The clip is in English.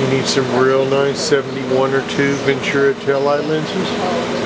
You need some real nice 71 or 2 Ventura taillight lenses.